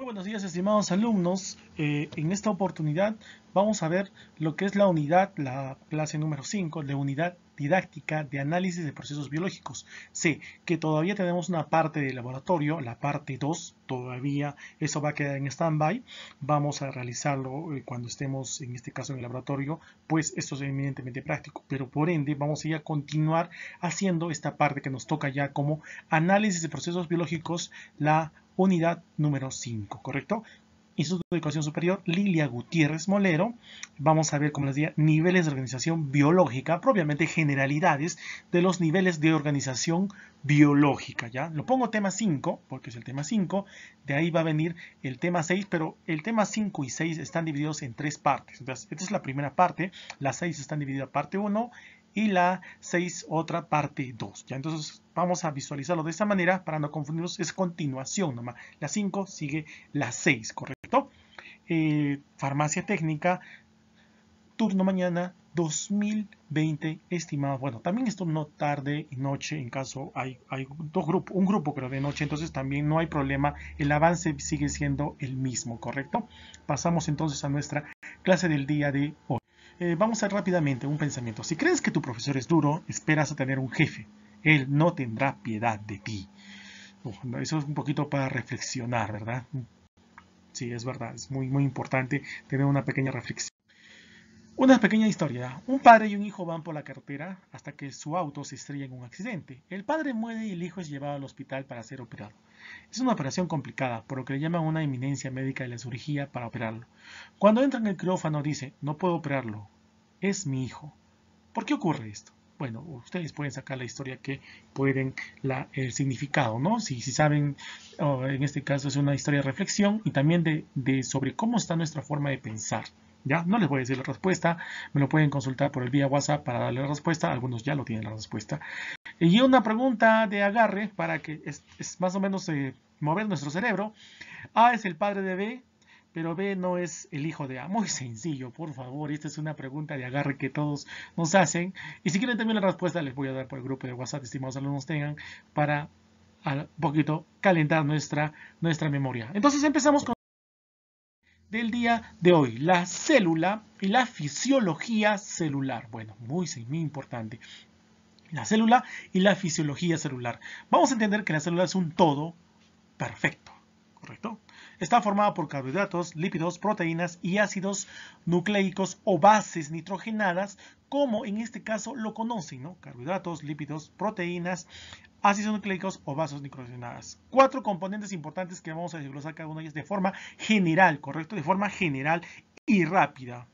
Muy buenos días estimados alumnos, eh, en esta oportunidad vamos a ver lo que es la unidad, la clase número 5, de unidad didáctica de análisis de procesos biológicos. Sé que todavía tenemos una parte de laboratorio, la parte 2, todavía eso va a quedar en stand-by, vamos a realizarlo eh, cuando estemos en este caso en el laboratorio, pues esto es eminentemente práctico, pero por ende vamos a ir a continuar haciendo esta parte que nos toca ya como análisis de procesos biológicos, la unidad número 5, ¿correcto? Instituto de Educación Superior, Lilia Gutiérrez Molero. Vamos a ver, como les decía, niveles de organización biológica, propiamente generalidades de los niveles de organización biológica, ¿ya? Lo pongo tema 5, porque es el tema 5, de ahí va a venir el tema 6, pero el tema 5 y 6 están divididos en tres partes. Entonces, esta es la primera parte, las 6 están divididas en parte 1 y la 6 otra parte 2. ¿ya? Entonces vamos a visualizarlo de esta manera para no confundirnos, es continuación nomás. La 5 sigue la 6, ¿correcto? Eh, farmacia técnica, turno mañana 2020 estimado. Bueno, también es turno tarde y noche en caso hay, hay dos grupos, un grupo creo de noche, entonces también no hay problema, el avance sigue siendo el mismo, ¿correcto? Pasamos entonces a nuestra clase del día de hoy. Eh, vamos a ver rápidamente un pensamiento. Si crees que tu profesor es duro, esperas a tener un jefe. Él no tendrá piedad de ti. eso es un poquito para reflexionar, ¿verdad? Sí, es verdad. Es muy, muy importante tener una pequeña reflexión. Una pequeña historia. Un padre y un hijo van por la carretera hasta que su auto se estrella en un accidente. El padre muere y el hijo es llevado al hospital para ser operado. Es una operación complicada, por lo que le llaman una eminencia médica de la cirugía para operarlo. Cuando entra en el quirófano dice, no puedo operarlo, es mi hijo. ¿Por qué ocurre esto? Bueno, ustedes pueden sacar la historia que pueden, el significado, ¿no? Si, saben, en este caso es una historia de reflexión y también de, de sobre cómo está nuestra forma de pensar. ¿Ya? No les voy a decir la respuesta, me lo pueden consultar por el vía WhatsApp para darle la respuesta, algunos ya lo tienen la respuesta. Y una pregunta de agarre para que es, más o menos eh, mover nuestro cerebro. A es el padre de B, pero B no es el hijo de A. Muy sencillo, por favor. Esta es una pregunta de agarre que todos nos hacen. Y si quieren también la respuesta, les voy a dar por el grupo de WhatsApp, estimados alumnos tengan, para un poquito calentar nuestra, nuestra memoria. Entonces empezamos con del día de hoy, la célula y la fisiología celular. Bueno, muy, muy importante. La célula y la fisiología celular. Vamos a entender que la célula es un todo perfecto, ¿correcto? Está formada por carbohidratos, lípidos, proteínas y ácidos nucleicos o bases nitrogenadas, como en este caso lo conocen, ¿no? Carbohidratos, lípidos, proteínas, ácidos nucleicos o bases nitrogenadas. Cuatro componentes importantes que vamos a desglosar cada uno de ellos de forma general, ¿correcto? De forma general y rápida.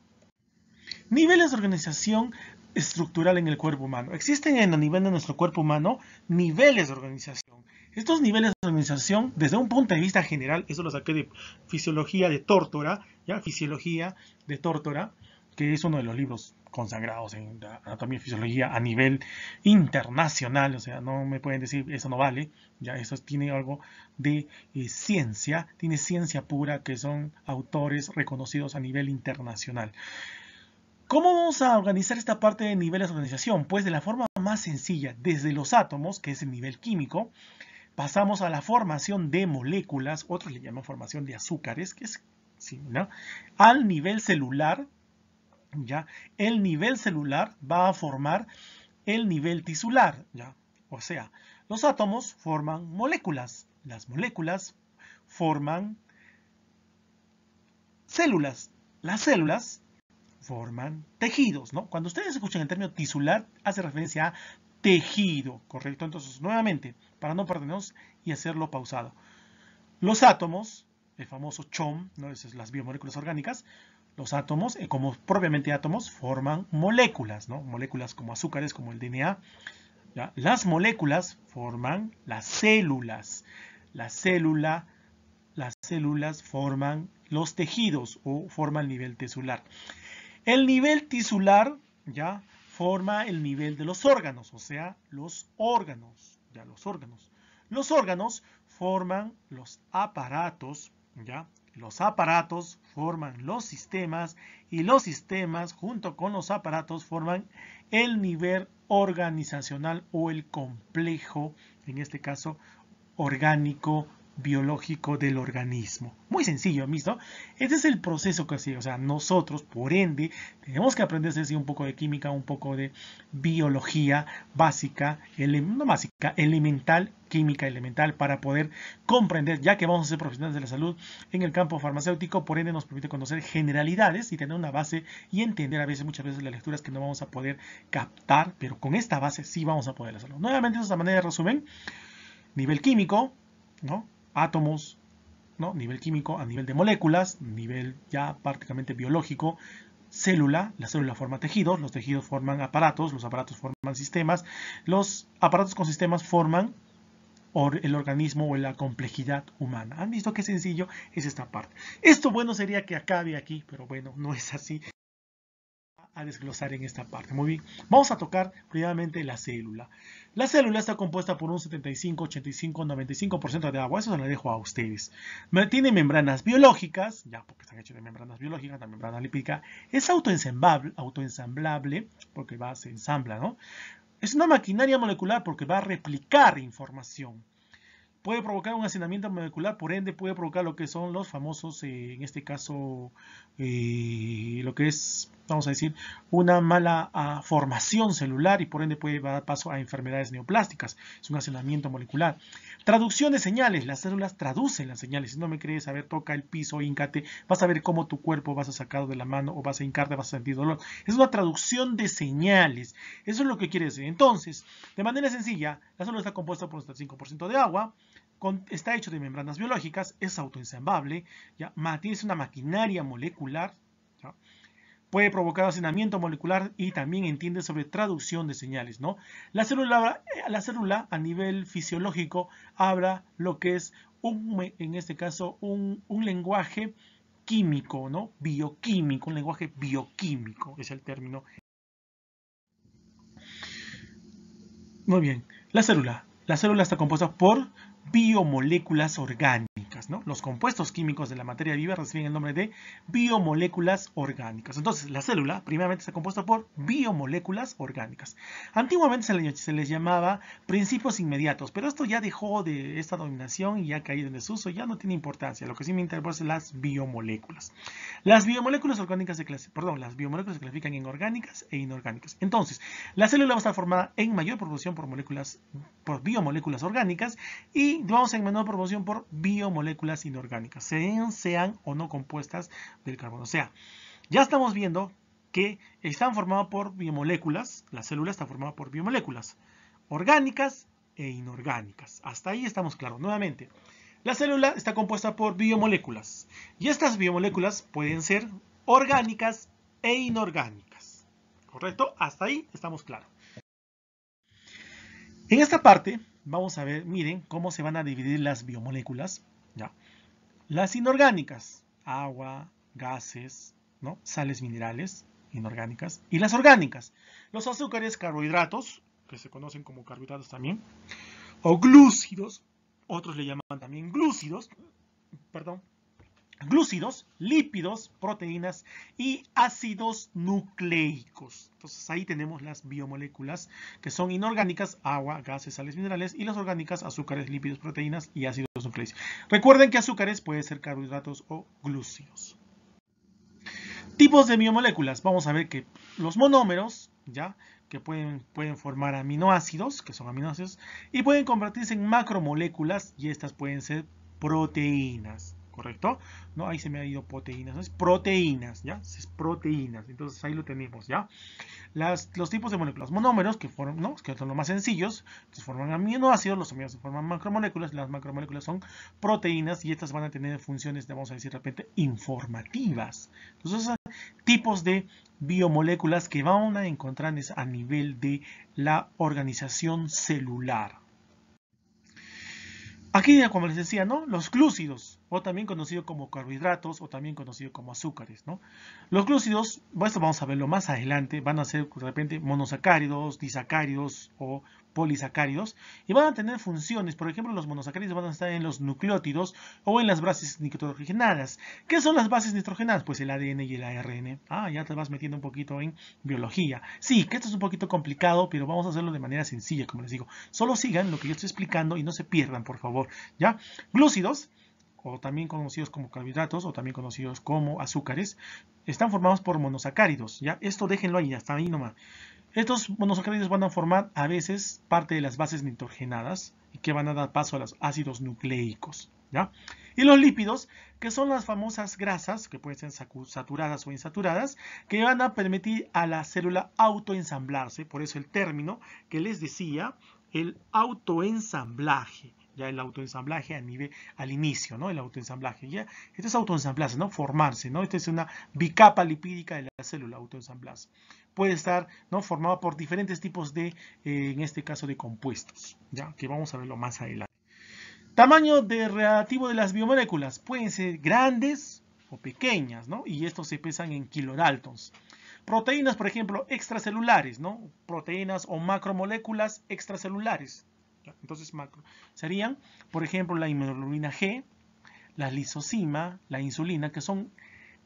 Niveles de organización estructural en el cuerpo humano. Existen en el nivel de nuestro cuerpo humano niveles de organización. Estos niveles de organización, desde un punto de vista general, eso lo saqué de Fisiología de Tórtora, ¿ya? Fisiología de Tórtora, que es uno de los libros consagrados en anatomía y fisiología a nivel internacional, o sea, no me pueden decir eso no vale, ya eso tiene algo de eh, ciencia, tiene ciencia pura que son autores reconocidos a nivel internacional. ¿Cómo vamos a organizar esta parte de niveles de organización? Pues de la forma más sencilla, desde los átomos, que es el nivel químico, pasamos a la formación de moléculas, otros le llaman formación de azúcares, que es ¿no? al nivel celular, ¿ya? El nivel celular va a formar el nivel tisular, ¿ya? O sea, los átomos forman moléculas, las moléculas forman células, las células forman tejidos, ¿no? Cuando ustedes escuchan el término tisular, hace referencia a tejido, ¿correcto? Entonces, nuevamente, para no perdernos y hacerlo pausado. Los átomos, el famoso CHOM, ¿no? Esas las biomoléculas orgánicas, los átomos, eh, como propiamente átomos, forman moléculas, ¿no? Moléculas como azúcares, como el DNA. Las moléculas forman las células. La célula, las células forman los tejidos o forman el nivel tisular. El nivel tisular, ¿ya? Forma el nivel de los órganos, o sea, los órganos, ¿ya? Los órganos. Los órganos forman los aparatos, ¿ya? Los aparatos forman los sistemas y los sistemas junto con los aparatos forman el nivel organizacional o el complejo, en este caso orgánico biológico del organismo. muy sencillo, ¿visto? Este es el proceso que sigue, o sea, nosotros, por ende, tenemos que aprender a decir un poco de química, un poco de biología básica, no básica, elemental, química elemental, para poder comprender, ya que vamos a ser profesionales de la salud en el campo farmacéutico, por ende nos permite conocer generalidades y tener una base y entender a veces, muchas veces, las lecturas que no vamos a poder captar, pero con esta base sí vamos a poder hacerlo. Nuevamente, esa manera de resumen, nivel químico, ¿no? Átomos, ¿no? nivel químico a nivel de moléculas, nivel ya prácticamente biológico, célula, la célula forma tejidos, los tejidos forman aparatos, los aparatos forman sistemas, los aparatos con sistemas forman el organismo o la complejidad humana. ¿Han visto qué sencillo es esta parte? Esto bueno sería que acabe aquí, pero bueno, no es así a desglosar en esta parte. Muy bien, vamos a tocar primeramente la célula. La célula está compuesta por un 75, 85, 95% de agua. Eso se lo dejo a ustedes. Tiene membranas biológicas, ya porque están hechas de membranas biológicas, la membrana lipídica. Es autoensamblable, autoensamblable porque va, se ensambla, ¿no? Es una maquinaria molecular porque va a replicar información puede provocar un hacinamiento molecular, por ende puede provocar lo que son los famosos, eh, en este caso, eh, lo que es, vamos a decir, una mala ah, formación celular y por ende puede dar paso a enfermedades neoplásticas. Es un hacinamiento molecular. Traducción de señales. Las células traducen las señales. Si no me crees, a ver, toca el piso, hincate, vas a ver cómo tu cuerpo vas a sacar de la mano o vas a hincarte, vas a sentir dolor. Es una traducción de señales. Eso es lo que quiere decir. Entonces, de manera sencilla, la célula está compuesta por un 5% de agua, está hecho de membranas biológicas, es autoensamblable, ¿ya? es una maquinaria molecular, puede provocar hacinamiento molecular y también entiende sobre traducción de señales. ¿no? La, célula, eh, la célula a nivel fisiológico habla lo que es, un, en este caso, un, un lenguaje químico, ¿no? bioquímico, un lenguaje bioquímico es el término. Muy bien, la célula. La célula está compuesta por biomoléculas orgánicas. ¿No? Los compuestos químicos de la materia viva reciben el nombre de biomoléculas orgánicas. Entonces, la célula primeramente está compuesta por biomoléculas orgánicas. Antiguamente se, les llamaba principios inmediatos, pero esto ya dejó de esta dominación y ya ha caído en desuso, ya no tiene importancia. Lo que sí me interesa es las biomoléculas. Las biomoléculas orgánicas se perdón, las biomoléculas se clasifican en orgánicas e inorgánicas. Entonces, la célula va a estar formada en mayor proporción por moléculas, por biomoléculas orgánicas y vamos en menor proporción por biomoléculas inorgánicas, sean, sean o no compuestas del carbono. O sea, ya estamos viendo que están formadas por biomoléculas, la célula está formada por biomoléculas orgánicas e inorgánicas. Hasta ahí estamos claros. Nuevamente, la célula está compuesta por biomoléculas y estas biomoléculas pueden ser orgánicas e inorgánicas. ¿Correcto? Hasta ahí estamos claros. En esta parte vamos a ver, miren, cómo se van a dividir las biomoléculas. ¿Ya? Las inorgánicas, agua, gases, ¿no? sales minerales inorgánicas. Y las orgánicas, los azúcares, carbohidratos, que se conocen como carbohidratos también, o glúcidos, otros le llaman también glúcidos, perdón, glúcidos, lípidos, proteínas y ácidos nucleicos. Entonces ahí tenemos las biomoléculas que son inorgánicas, agua, gases, sales minerales y las orgánicas, azúcares, lípidos, proteínas y ácidos Recuerden que azúcares pueden ser carbohidratos o glúcidos. Tipos de biomoléculas. Vamos a ver que los monómeros, ya, que pueden, pueden formar aminoácidos, que son aminoácidos, y pueden convertirse en macromoléculas y estas pueden ser proteínas. ¿Correcto? No, ahí se me ha ido proteínas, es proteínas, ¿ya? Es proteínas, entonces ahí lo tenemos, ¿ya? Las, los tipos de moléculas monómeros, que, forman, que son los más sencillos, que forman aminoácidos, los aminoácidos forman macromoléculas, las macromoléculas son proteínas y estas van a tener funciones, vamos a decir de repente, informativas. Entonces, tipos de biomoléculas que van a encontrar a nivel de la organización celular. Aquí, como les decía, ¿no? Los glúcidos, o también conocidos como carbohidratos, o también conocidos como azúcares, ¿no? Los glúcidos, esto vamos a verlo más adelante, van a ser de repente monosacáridos, disacáridos o polisacáridos y van a tener funciones. Por ejemplo, los monosacáridos van a estar en los nucleótidos o en las bases nitrogenadas. ¿Qué son las bases nitrogenadas? Pues el ADN y el ARN. Ah, ya te vas metiendo un poquito en biología. Sí, que esto es un poquito complicado, pero vamos a hacerlo de manera sencilla, como les digo. Solo sigan lo que yo estoy explicando y no se pierdan, por favor. ¿Ya? Glúcidos o también conocidos como carbohidratos, o también conocidos como azúcares, están formados por monosacáridos, ¿ya? Esto déjenlo ahí, hasta ahí nomás. Estos monosacáridos van a formar a veces parte de las bases nitrogenadas y que van a dar paso a los ácidos nucleicos, ¿ya? Y los lípidos, que son las famosas grasas, que pueden ser saturadas o insaturadas, que van a permitir a la célula autoensamblarse, por eso el término que les decía, el autoensamblaje ya el autoensamblaje a nivel, al inicio, ¿no? El autoensamblaje, ya. Esto es autoensamblarse, ¿no? Formarse, ¿no? Esta es una bicapa lipídica de la célula, autoensamblarse. Puede estar, ¿no? Formado por diferentes tipos de, eh, en este caso, de compuestos, ya, que vamos a verlo más adelante. Tamaño de relativo de las biomoléculas. Pueden ser grandes o pequeñas, ¿no? Y estos se pesan en kilodaltons. Proteínas, por ejemplo, extracelulares, ¿no? Proteínas o macromoléculas extracelulares. Entonces, macro serían, por ejemplo, la inmunoglobulina G, la lisocima, la insulina, que son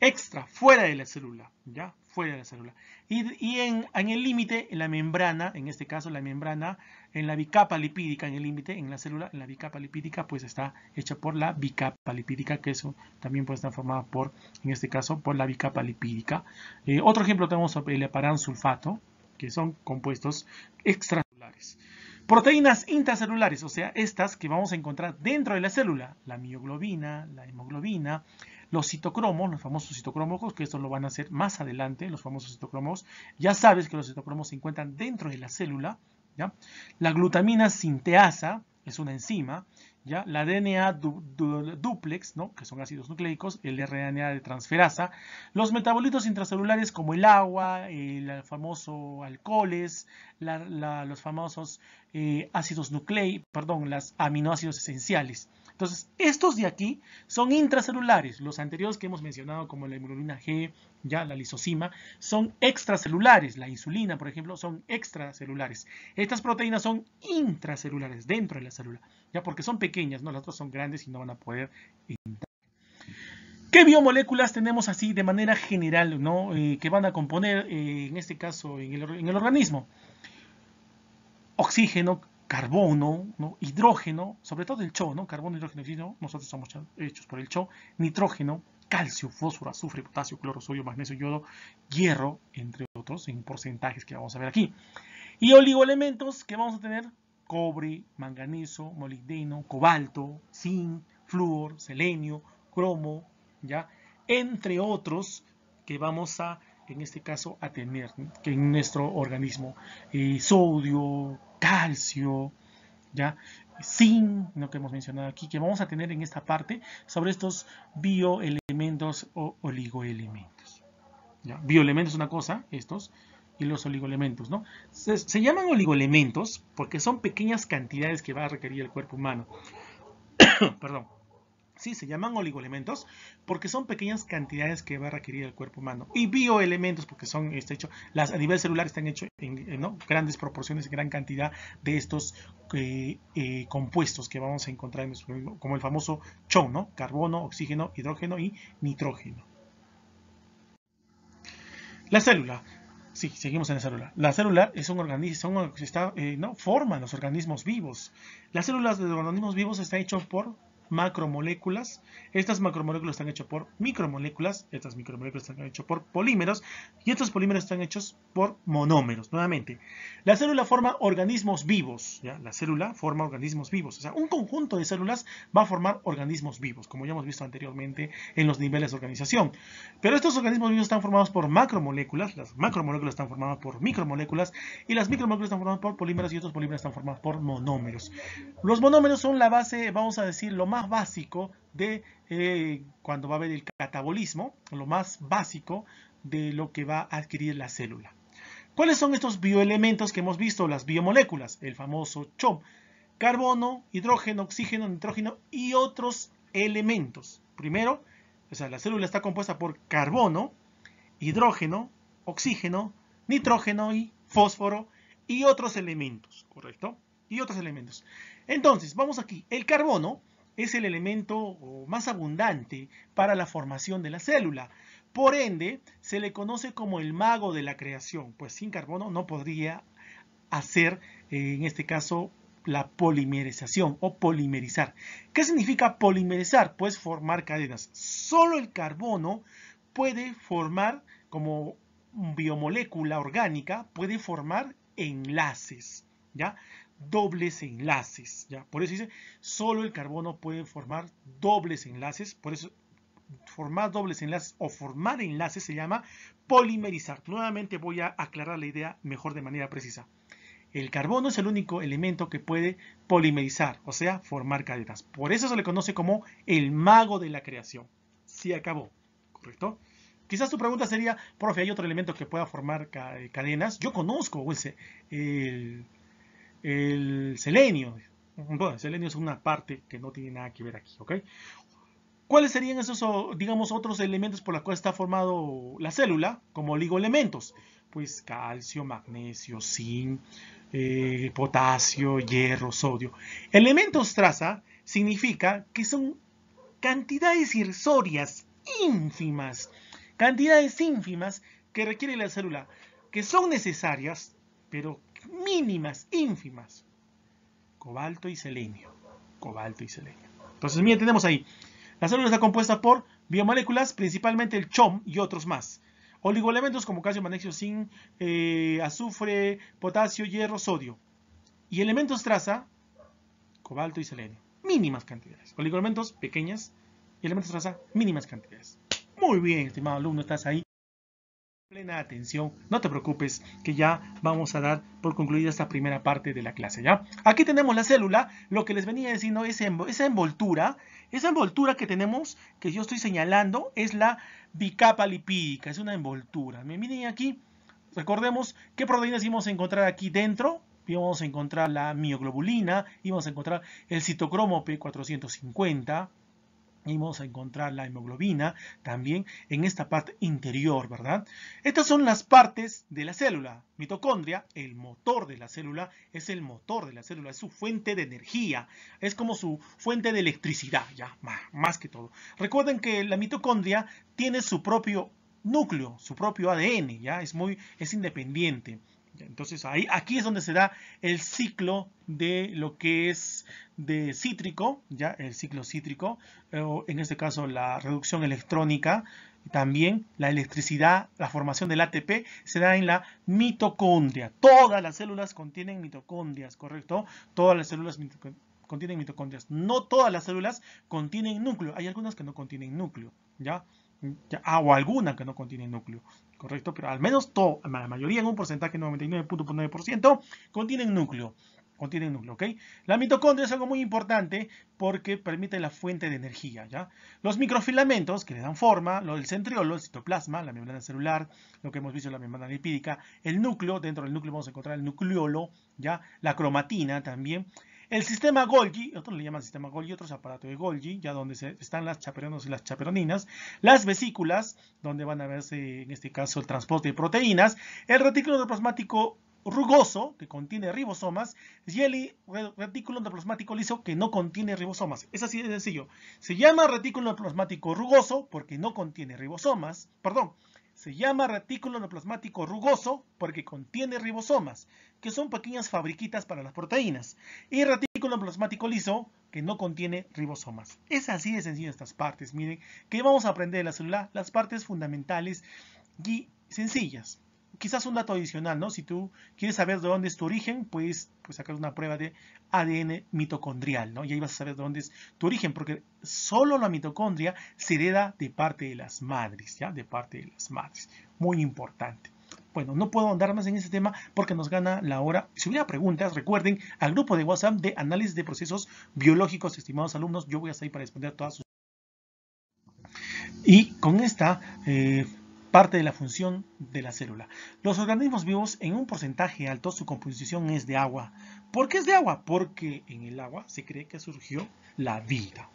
extra, fuera de la célula, ¿ya? Fuera de la célula. Y, en, el límite, en la membrana, en este caso la membrana, en la bicapa lipídica, en el límite, en la célula, en la bicapa lipídica, pues está hecha por la bicapa lipídica, que eso también puede estar formada por, en este caso, por la bicapa lipídica. Eh, otro ejemplo tenemos el sulfato, que son compuestos extracelulares. Proteínas intracelulares, o sea, estas que vamos a encontrar dentro de la célula, la mioglobina, la hemoglobina, los citocromos, los famosos citocromos, que esto lo van a hacer más adelante, los famosos citocromos. Ya sabes que los citocromos se encuentran dentro de la célula. ¿ya? La glutamina sinteasa es una enzima. ¿Ya? La DNA duplex, ¿no? que son ácidos nucleicos, el RNA de transferasa, los metabolitos intracelulares como el agua, el famoso alcoholes, los famosos eh, ácidos nucleicos, perdón, los aminoácidos esenciales. Entonces, estos de aquí son intracelulares. Los anteriores que hemos mencionado, como la hemoglobina G, ya la lisocima, son extracelulares. La insulina, por ejemplo, son extracelulares. Estas proteínas son intracelulares, dentro de la célula, ya porque son pequeñas, ¿no? las otras son grandes y no van a poder entrar. ¿Qué biomoléculas tenemos así de manera general, ¿no? Eh, que van a componer, eh, en este caso, en el, en el organismo? Oxígeno, carbono, ¿no? hidrógeno, sobre todo el CHO, ¿no? carbono, hidrógeno, oxígeno, nosotros somos hechos por el CHO, nitrógeno, calcio, fósforo, azufre, potasio, cloro, sodio, magnesio, yodo, hierro, entre otros, en porcentajes que vamos a ver aquí. Y oligoelementos que vamos a tener cobre, manganeso, molibdeno, cobalto, zinc, flúor, selenio, cromo, ¿ya? Entre otros que vamos a, en este caso, a tener que en nuestro organismo, eh, sodio, calcio, ¿ya? zinc, lo que hemos mencionado aquí, que vamos a tener en esta parte sobre estos bioelementos o oligoelementos. Bioelementos es una cosa, estos, y los oligoelementos, ¿no? Se, llaman oligoelementos porque son pequeñas cantidades que va a requerir el cuerpo humano. Perdón. Sí, se llaman oligoelementos porque son pequeñas cantidades que va a requerir el cuerpo humano. Y bioelementos porque son, este hecho, las, a nivel celular están hechos en, grandes proporciones, gran cantidad de estos eh, eh, compuestos que vamos a encontrar en como el famoso CHO, ¿no? Carbono, oxígeno, hidrógeno y nitrógeno. La célula. Sí, seguimos en la célula. La célula es un organismo, está, eh, ¿no? forma los organismos vivos. Las células de los organismos vivos están hechas por macromoléculas. Estas macromoléculas están hechas por micromoléculas, estas micromoléculas están hechas por polímeros y estos polímeros están hechos por monómeros. Nuevamente, la célula forma organismos vivos. La célula forma organismos vivos, o sea, un conjunto de células va a formar organismos vivos, como ya hemos visto anteriormente en los niveles de organización. Pero estos organismos vivos están formados por macromoléculas, las macromoléculas están formadas por micromoléculas y las micromoléculas están formadas por polímeros y otros polímeros están formados por monómeros. Los monómeros son la base, vamos a decir, lo más básico de eh, cuando va a haber el catabolismo, lo más básico de lo que va a adquirir la célula. ¿Cuáles son estos bioelementos que hemos visto? Las biomoléculas, el famoso CHOM, carbono, hidrógeno, oxígeno, nitrógeno y otros elementos. Primero, o sea, la célula está compuesta por carbono, hidrógeno, oxígeno, nitrógeno y fósforo y otros elementos, ¿correcto? Y otros elementos. Entonces, vamos aquí. El carbono es el elemento más abundante para la formación de la célula. Por ende, se le conoce como el mago de la creación, pues sin carbono no podría hacer, eh, en este caso, la polimerización o polimerizar. ¿Qué significa polimerizar? Pues formar cadenas. Solo el carbono puede formar, como biomolécula orgánica, puede formar enlaces, ¿ya? Dobles enlaces, ¿ya? Por eso dice, solo el carbono puede formar dobles enlaces, por eso formar dobles enlaces o formar enlaces se llama polimerizar. Nuevamente voy a aclarar la idea mejor de manera precisa. El carbono es el único elemento que puede polimerizar, o sea, formar cadenas. Por eso se le conoce como el mago de la creación. Se acabó, ¿correcto? Quizás tu pregunta sería, profe, ¿hay otro elemento que pueda formar cadenas? Yo conozco el, el selenio. Bueno, el selenio es una parte que no tiene nada que ver aquí, ¿ok? ¿Cuáles serían esos, digamos, otros elementos por los cuales está formado la célula como oligoelementos? Pues calcio, magnesio, zinc, eh, potasio, hierro, sodio. Elementos traza significa que son cantidades irrisorias, ínfimas, cantidades ínfimas que requiere la célula, que son necesarias, pero mínimas, ínfimas. Cobalto y selenio. Cobalto y selenio. Entonces, miren, tenemos ahí. La célula está compuesta por biomoléculas, principalmente el CHOM y otros más. Oligoelementos como calcio, magnesio, zinc, eh, azufre, potasio, hierro, sodio. Y elementos traza, cobalto y selenio. Mínimas cantidades. Oligoelementos pequeñas y elementos traza, mínimas cantidades. Muy bien, estimado alumno, estás ahí. Plena atención, no te preocupes, que ya vamos a dar por concluida esta primera parte de la clase, ¿ya? Aquí tenemos la célula, lo que les venía diciendo, es esa envoltura, esa envoltura que tenemos, que yo estoy señalando, es la bicapa lipídica, es una envoltura. Miren aquí, recordemos qué proteínas íbamos a encontrar aquí dentro, íbamos a encontrar la mioglobulina, íbamos a encontrar el citocromo P450, íbamos a encontrar la hemoglobina también en esta parte interior, ¿verdad? Estas son las partes de la célula. Mitocondria, el motor de la célula, es el motor de la célula, es su fuente de energía, es como su fuente de electricidad, ya, más que todo. Recuerden que la mitocondria tiene su propio núcleo, su propio ADN, ya, es muy, es independiente. Entonces ahí, aquí es donde se da el ciclo de lo que es de cítrico, ya el ciclo cítrico, o en este caso la reducción electrónica, también la electricidad, la formación del ATP se da en la mitocondria. Todas las células contienen mitocondrias, ¿correcto? Todas las células contienen mitocondrias. No todas las células contienen núcleo. Hay algunas que no contienen núcleo, ¿ya? O alguna que no contiene núcleo, ¿correcto? Pero al menos todo, la mayoría en un porcentaje 99.9% contienen núcleo. Contienen núcleo, ¿ok? La mitocondria es algo muy importante porque permite la fuente de energía. Los microfilamentos que le dan forma, lo del centriolo, el citoplasma, la membrana celular, lo que hemos visto la membrana lipídica, el núcleo, dentro del núcleo vamos a encontrar el nucleolo, ¿ya? La cromatina también, el sistema Golgi, otros le llaman sistema Golgi, otros aparatos de Golgi, ya donde están las chaperonas y las chaperoninas, las vesículas, donde van a verse en este caso el transporte de proteínas, el retículo endoplasmático rugoso, que contiene ribosomas, y el retículo endoplasmático liso, que no contiene ribosomas. Es así de sencillo. Se llama retículo endoplasmático rugoso porque no contiene ribosomas, perdón, se llama retículo endoplasmático rugoso porque contiene ribosomas, que son pequeñas fabriquitas para las proteínas, y retículo endoplasmático liso, que no contiene ribosomas. Es así de sencillo estas partes. Miren, que vamos a aprender de la célula, las partes fundamentales y sencillas quizás un dato adicional, ¿no? Si tú quieres saber de dónde es tu origen, puedes pues, sacar una prueba de ADN mitocondrial, ¿no? Y ahí vas a saber de dónde es tu origen, porque solo la mitocondria se hereda de parte de las madres, ¿ya? De parte de las madres. Muy importante. Bueno, no puedo andar más en ese tema porque nos gana la hora. Si hubiera preguntas, recuerden al grupo de WhatsApp de análisis de procesos biológicos, estimados alumnos, yo voy a estar ahí para responder todas sus... Y con esta... Eh, parte de la función de la célula. Los organismos vivos en un porcentaje alto su composición es de agua. ¿Por qué es de agua? Porque en el agua se cree que surgió la vida.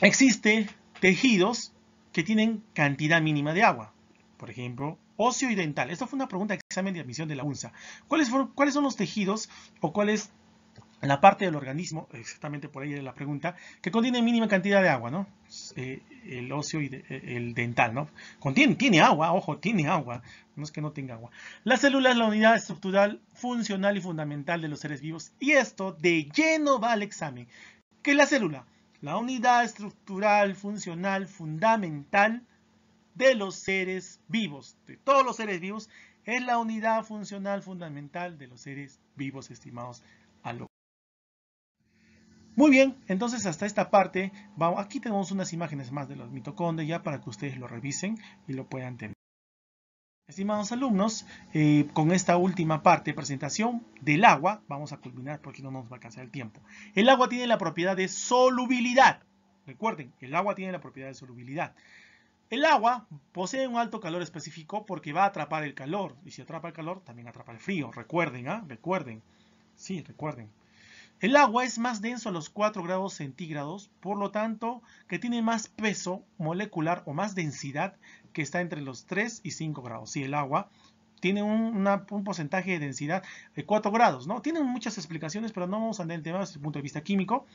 Existen tejidos que tienen cantidad mínima de agua. Por ejemplo, óseo y dental. Esta fue una pregunta de examen de admisión de la UNSA. ¿Cuáles, ¿Cuáles son los tejidos o cuál es la parte del organismo, exactamente por ahí es la pregunta, que contiene mínima cantidad de agua? ¿no? eh, el óseo y eh, el dental, ¿no? Contiene, tiene agua, ojo, tiene agua, no es que no tenga agua. La célula es la unidad estructural, funcional y fundamental de los seres vivos y esto de lleno va al examen. ¿Qué es la célula? La unidad estructural, funcional, fundamental de los seres vivos, de todos los seres vivos, es la unidad funcional fundamental de los seres vivos, estimados. Muy bien, entonces hasta esta parte, vamos, aquí tenemos unas imágenes más de los mitocondrias ya para que ustedes lo revisen y lo puedan tener. Estimados alumnos, eh, con esta última parte, presentación del agua, vamos a culminar porque no nos va a alcanzar el tiempo. El agua tiene la propiedad de solubilidad. Recuerden, el agua tiene la propiedad de solubilidad. El agua posee un alto calor específico porque va a atrapar el calor. Y si atrapa el calor, también atrapa el frío. Recuerden, ¿ah? Recuerden. Sí, recuerden. El agua es más denso a los 4 grados centígrados, por lo tanto, que tiene más peso molecular o más densidad que está entre los 3 y 5 grados. Sí, el agua tiene un, porcentaje de densidad de 4 grados, ¿no? Tienen muchas explicaciones, pero no vamos a andar en el tema desde el punto de vista químico.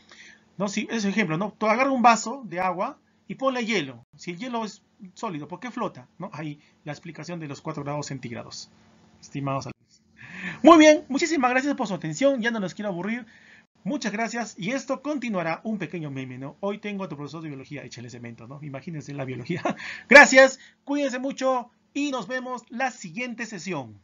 ¿no? Si, es ejemplo, ¿no? Tú agarra un vaso de agua y ponle hielo. Si el hielo es sólido, ¿por qué flota? ¿No? Ahí la explicación de los 4 grados centígrados, estimados alumnos. Muy bien, muchísimas gracias por su atención. Ya no los quiero aburrir. Muchas gracias y esto continuará un pequeño meme, ¿no? Hoy tengo a tu profesor de biología, échale cemento, ¿no? Imagínense la biología. gracias, cuídense mucho y nos vemos la siguiente sesión.